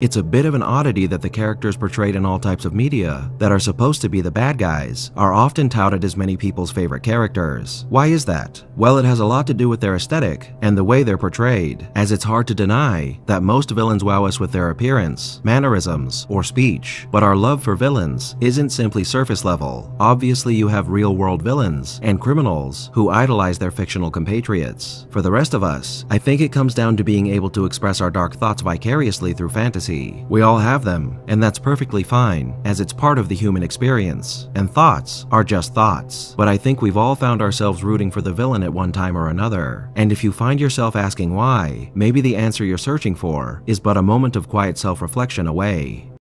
It's a bit of an oddity that the characters portrayed in all types of media that are supposed to be the bad guys are often touted as many people's favorite characters. Why is that? Well, it has a lot to do with their aesthetic and the way they're portrayed, as it's hard to deny that most villains wow us with their appearance, mannerisms, or speech. But our love for villains isn't simply surface level. Obviously, you have real world villains and criminals who idolize their fictional compatriots. For the rest of us, I think it comes down to being able to express our dark thoughts vicariously through fantasy fantasy. We all have them, and that's perfectly fine, as it's part of the human experience. And thoughts are just thoughts. But I think we've all found ourselves rooting for the villain at one time or another. And if you find yourself asking why, maybe the answer you're searching for is but a moment of quiet self-reflection away.